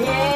Yeah.